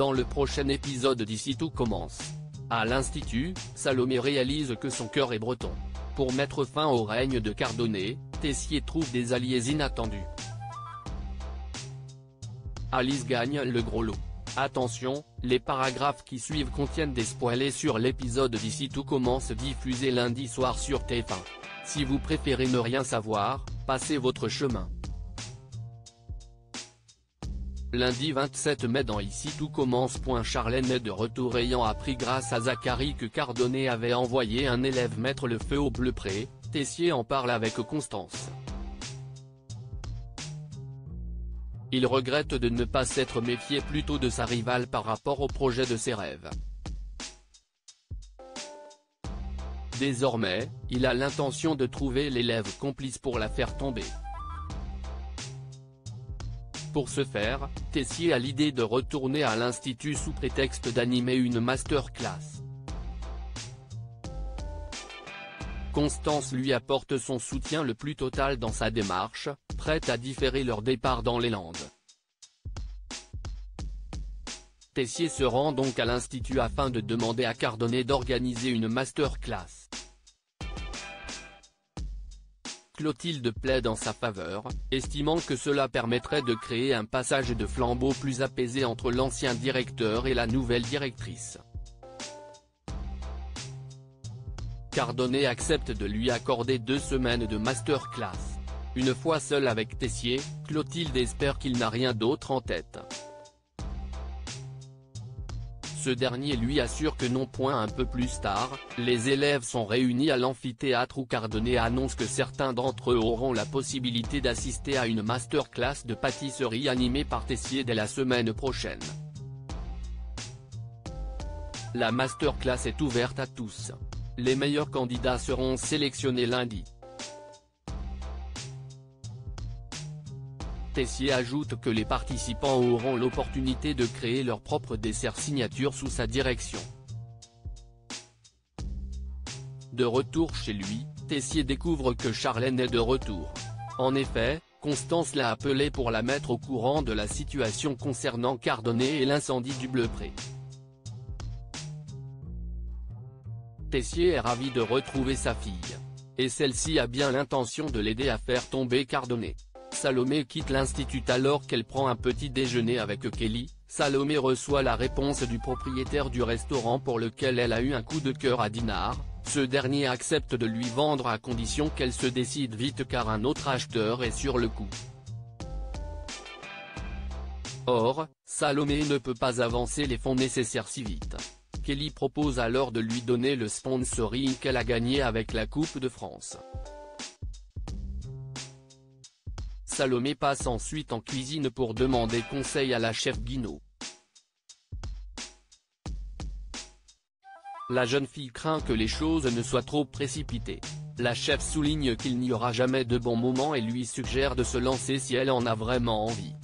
Dans le prochain épisode d'ici tout commence. À l'Institut, Salomé réalise que son cœur est breton. Pour mettre fin au règne de Cardonnet, Tessier trouve des alliés inattendus. Alice gagne le gros lot. Attention, les paragraphes qui suivent contiennent des spoilers sur l'épisode d'ici tout commence diffusé lundi soir sur TF1. Si vous préférez ne rien savoir, passez votre chemin. Lundi 27 mai dans Ici tout commence. Charlène est de retour ayant appris grâce à Zachary que Cardonnet avait envoyé un élève mettre le feu au bleu pré, Tessier en parle avec Constance. Il regrette de ne pas s'être méfié plus tôt de sa rivale par rapport au projet de ses rêves. Désormais, il a l'intention de trouver l'élève complice pour la faire tomber. Pour ce faire, Tessier a l'idée de retourner à l'institut sous prétexte d'animer une masterclass. Constance lui apporte son soutien le plus total dans sa démarche, prête à différer leur départ dans les Landes. Tessier se rend donc à l'institut afin de demander à Cardonnet d'organiser une masterclass. Clotilde plaide en sa faveur, estimant que cela permettrait de créer un passage de flambeau plus apaisé entre l'ancien directeur et la nouvelle directrice. Cardonnet accepte de lui accorder deux semaines de masterclass. Une fois seul avec Tessier, Clotilde espère qu'il n'a rien d'autre en tête. Ce dernier lui assure que non point un peu plus tard, les élèves sont réunis à l'amphithéâtre où Cardonnet annonce que certains d'entre eux auront la possibilité d'assister à une masterclass de pâtisserie animée par Tessier dès la semaine prochaine. La masterclass est ouverte à tous. Les meilleurs candidats seront sélectionnés lundi. Tessier ajoute que les participants auront l'opportunité de créer leur propre dessert signature sous sa direction. De retour chez lui, Tessier découvre que Charlène est de retour. En effet, Constance l'a appelé pour la mettre au courant de la situation concernant Cardonnet et l'incendie du Bleu-Pré. Tessier est ravi de retrouver sa fille. Et celle-ci a bien l'intention de l'aider à faire tomber Cardonnet. Salomé quitte l'institut alors qu'elle prend un petit déjeuner avec Kelly, Salomé reçoit la réponse du propriétaire du restaurant pour lequel elle a eu un coup de cœur à Dinard, ce dernier accepte de lui vendre à condition qu'elle se décide vite car un autre acheteur est sur le coup. Or, Salomé ne peut pas avancer les fonds nécessaires si vite. Kelly propose alors de lui donner le sponsoring qu'elle a gagné avec la Coupe de France. Salomé passe ensuite en cuisine pour demander conseil à la chef Guinaud. La jeune fille craint que les choses ne soient trop précipitées. La chef souligne qu'il n'y aura jamais de bon moment et lui suggère de se lancer si elle en a vraiment envie.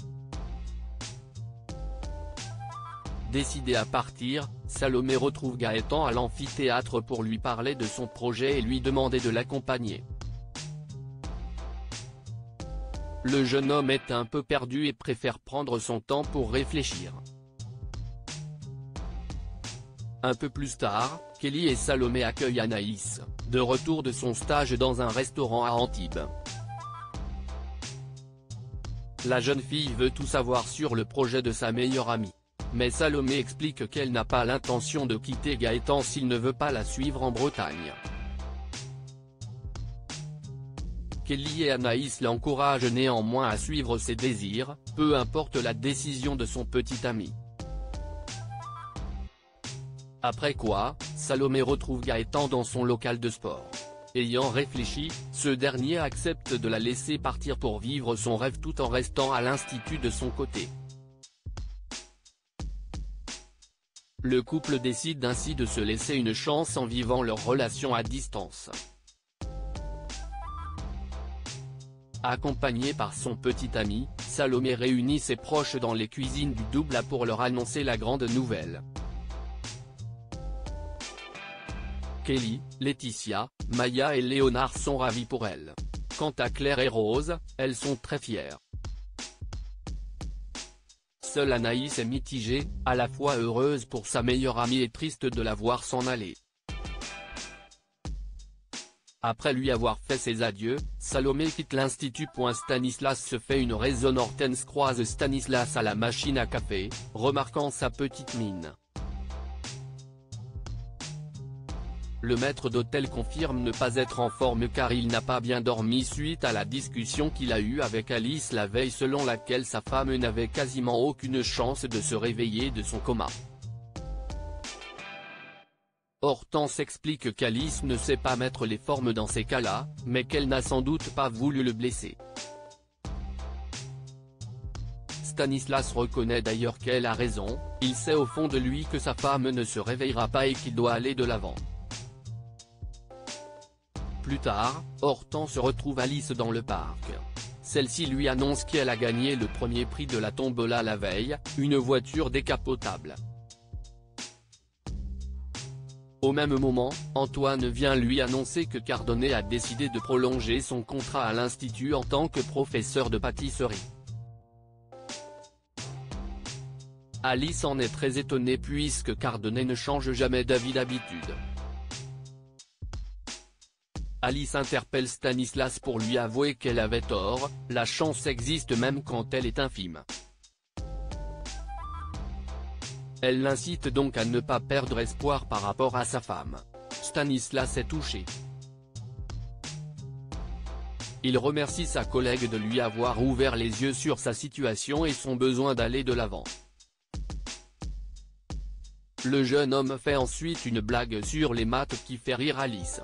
Décidé à partir, Salomé retrouve Gaëtan à l'amphithéâtre pour lui parler de son projet et lui demander de l'accompagner. Le jeune homme est un peu perdu et préfère prendre son temps pour réfléchir. Un peu plus tard, Kelly et Salomé accueillent Anaïs, de retour de son stage dans un restaurant à Antibes. La jeune fille veut tout savoir sur le projet de sa meilleure amie. Mais Salomé explique qu'elle n'a pas l'intention de quitter Gaëtan s'il ne veut pas la suivre en Bretagne. Kelly et Anaïs l'encouragent néanmoins à suivre ses désirs, peu importe la décision de son petit ami. Après quoi, Salomé retrouve Gaëtan dans son local de sport. Ayant réfléchi, ce dernier accepte de la laisser partir pour vivre son rêve tout en restant à l'institut de son côté. Le couple décide ainsi de se laisser une chance en vivant leur relation à distance. Accompagné par son petit ami, Salomé réunit ses proches dans les cuisines du double A pour leur annoncer la grande nouvelle. Kelly, Laetitia, Maya et Léonard sont ravis pour elle. Quant à Claire et Rose, elles sont très fières. Seule Anaïs est mitigée, à la fois heureuse pour sa meilleure amie et triste de la voir s'en aller. Après lui avoir fait ses adieux, Salomé quitte l'institut. Stanislas se fait une raison Hortense croise Stanislas à la machine à café, remarquant sa petite mine. Le maître d'hôtel confirme ne pas être en forme car il n'a pas bien dormi suite à la discussion qu'il a eue avec Alice la veille selon laquelle sa femme n'avait quasiment aucune chance de se réveiller de son coma. Hortense explique qu'Alice ne sait pas mettre les formes dans ces cas-là, mais qu'elle n'a sans doute pas voulu le blesser. Stanislas reconnaît d'ailleurs qu'elle a raison, il sait au fond de lui que sa femme ne se réveillera pas et qu'il doit aller de l'avant. Plus tard, Hortense retrouve Alice dans le parc. Celle-ci lui annonce qu'elle a gagné le premier prix de la tombola la veille, une voiture décapotable. Au même moment, Antoine vient lui annoncer que Cardonnet a décidé de prolonger son contrat à l'Institut en tant que professeur de pâtisserie. Alice en est très étonnée puisque Cardonnet ne change jamais d'avis d'habitude. Alice interpelle Stanislas pour lui avouer qu'elle avait tort, la chance existe même quand elle est infime. Elle l'incite donc à ne pas perdre espoir par rapport à sa femme. Stanislas est touché. Il remercie sa collègue de lui avoir ouvert les yeux sur sa situation et son besoin d'aller de l'avant. Le jeune homme fait ensuite une blague sur les maths qui fait rire Alice.